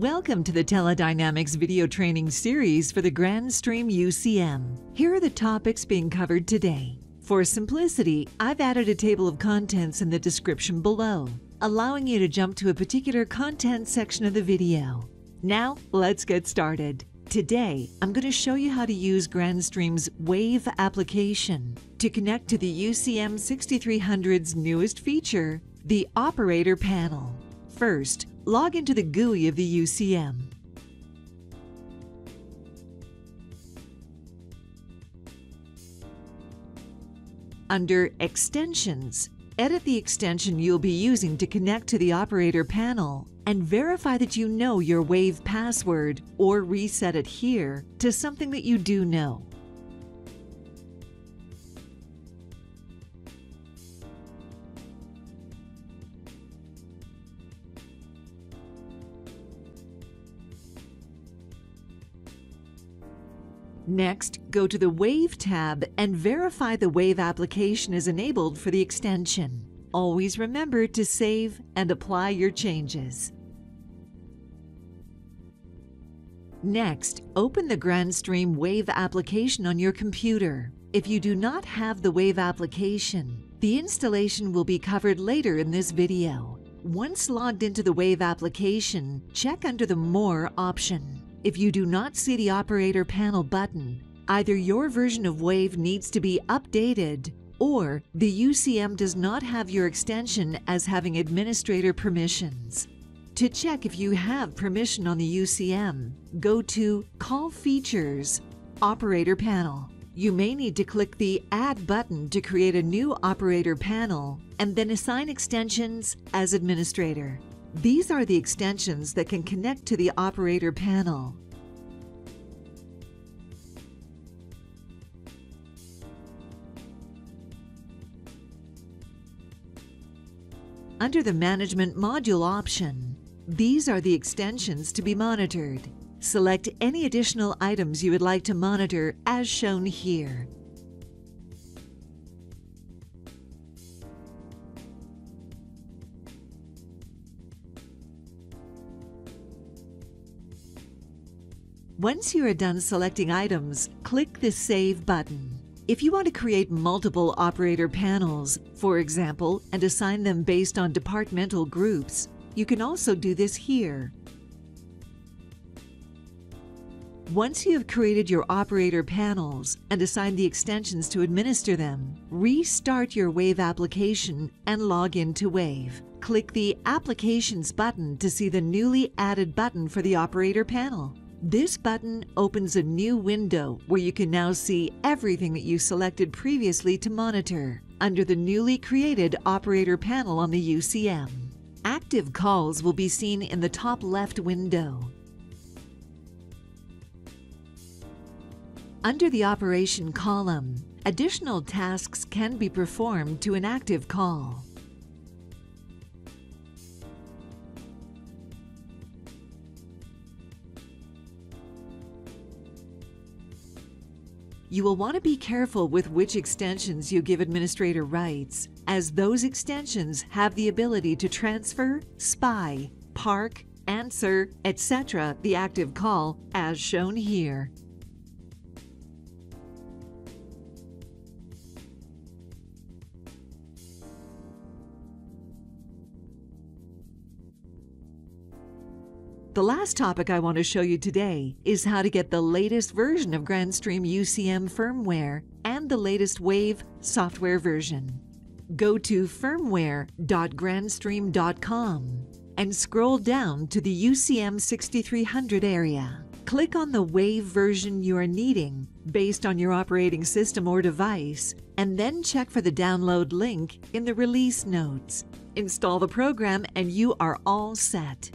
Welcome to the Teledynamics video training series for the GrandStream UCM. Here are the topics being covered today. For simplicity, I've added a table of contents in the description below, allowing you to jump to a particular content section of the video. Now, let's get started. Today, I'm going to show you how to use GrandStream's Wave application to connect to the UCM 6300's newest feature, the Operator Panel. First, log into the GUI of the UCM. Under Extensions, edit the extension you'll be using to connect to the operator panel and verify that you know your Wave password or reset it here to something that you do know. Next, go to the Wave tab and verify the Wave application is enabled for the extension. Always remember to save and apply your changes. Next, open the GrandStream Wave application on your computer. If you do not have the Wave application, the installation will be covered later in this video. Once logged into the Wave application, check under the More option. If you do not see the operator panel button, either your version of Wave needs to be updated or the UCM does not have your extension as having administrator permissions. To check if you have permission on the UCM, go to Call Features, Operator Panel. You may need to click the Add button to create a new operator panel and then assign extensions as administrator. These are the extensions that can connect to the operator panel. Under the Management Module option, these are the extensions to be monitored. Select any additional items you would like to monitor as shown here. Once you are done selecting items, click the Save button. If you want to create multiple operator panels, for example, and assign them based on departmental groups, you can also do this here. Once you have created your operator panels and assigned the extensions to administer them, restart your Wave application and log in to Wave. Click the Applications button to see the newly added button for the operator panel. This button opens a new window where you can now see everything that you selected previously to monitor under the newly created operator panel on the UCM. Active calls will be seen in the top left window. Under the Operation column, additional tasks can be performed to an active call. You will want to be careful with which extensions you give administrator rights, as those extensions have the ability to transfer, spy, park, answer, etc. the active call as shown here. The last topic I want to show you today is how to get the latest version of GrandStream UCM firmware and the latest Wave software version. Go to firmware.grandstream.com and scroll down to the UCM 6300 area. Click on the Wave version you are needing based on your operating system or device, and then check for the download link in the release notes. Install the program and you are all set.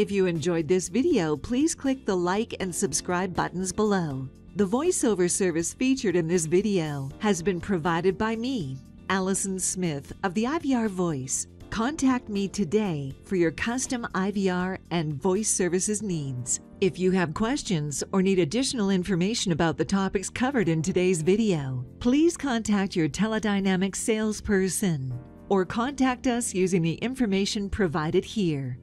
If you enjoyed this video, please click the like and subscribe buttons below. The voiceover service featured in this video has been provided by me, Allison Smith of the IVR Voice. Contact me today for your custom IVR and voice services needs. If you have questions or need additional information about the topics covered in today's video, please contact your Teledynamics salesperson or contact us using the information provided here.